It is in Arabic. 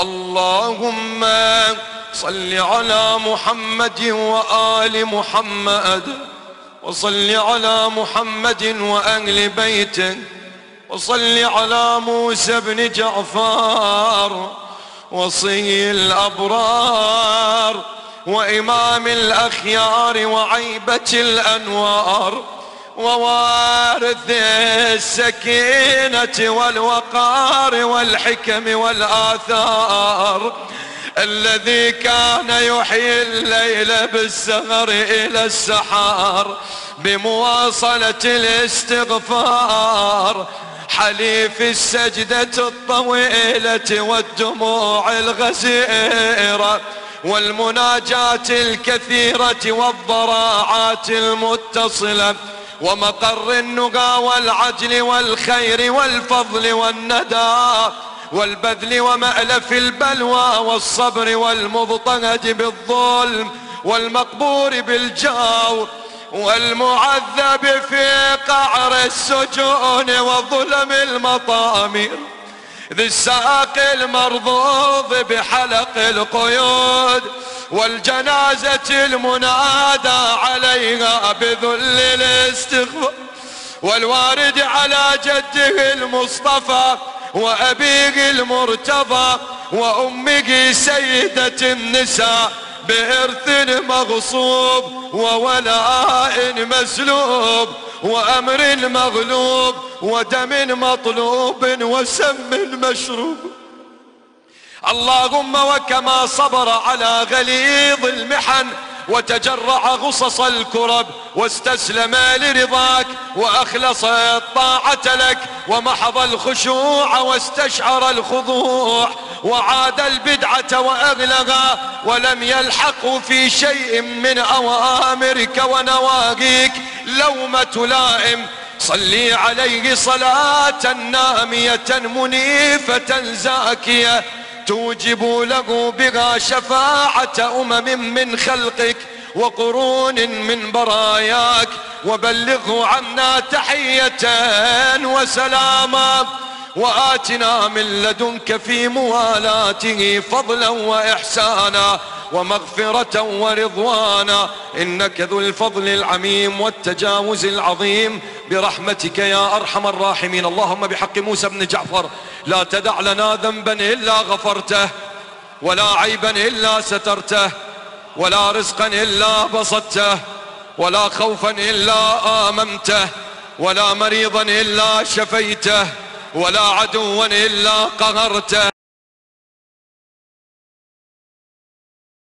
اللهم صل على محمد وآل محمد وصل على محمد وأهل بيته وصل على موسى بن جعفر وصي الأبرار وإمام الأخيار وعيبة الأنوار. ووارث السكينة والوقار والحكم والآثار الذي كان يحيي الليل بالسهر إلى السحار بمواصلة الاستغفار حليف السجدة الطويلة والدموع الغزيرة والمناجاة الكثيرة والضراعات المتصلة ومقر النقى والعجل والخير والفضل والندى والبذل ومألف البلوى والصبر والمضطهد بالظلم والمقبور بالجور والمعذب في قعر السجون وظلم المطامير ذي الساق المرضوض بحلق القيود والجنازة المنادى عليها بذل الاستغفار والوارد على جده المصطفى وأبيه المرتضى وأمه سيدة النساء بإرث مغصوب وولاء مسلوب وأمر مغلوب ودم مطلوب وسم مشروب. اللهم وكما صبر على غليظ المحن وتجرع غصص الكرب واستسلم لرضاك وأخلص الطاعة لك ومحض الخشوع واستشعر الخضوع وعاد البدعة وأغلغا ولم يلحق في شيء من أوامرك ونواهيك لومة لائم صلي عليه صلاة نامية منيفة زاكية توجب له بها شفاعة أمم من خلقك وقرون من براياك وبلغه عنا تحية وسلاما وآتنا من لدنك في موالاته فضلا وإحسانا ومغفرة ورضوانا إنك ذو الفضل العميم والتجاوز العظيم برحمتك يا أرحم الراحمين. اللهم بحق موسى بن جعفر لا تدع لنا ذنبا إلا غفرته ولا عيبا إلا سترته ولا رزقا إلا بسطته ولا خوفا إلا آممته ولا مريضا إلا شفيته ولا عدوا إلا قهرته.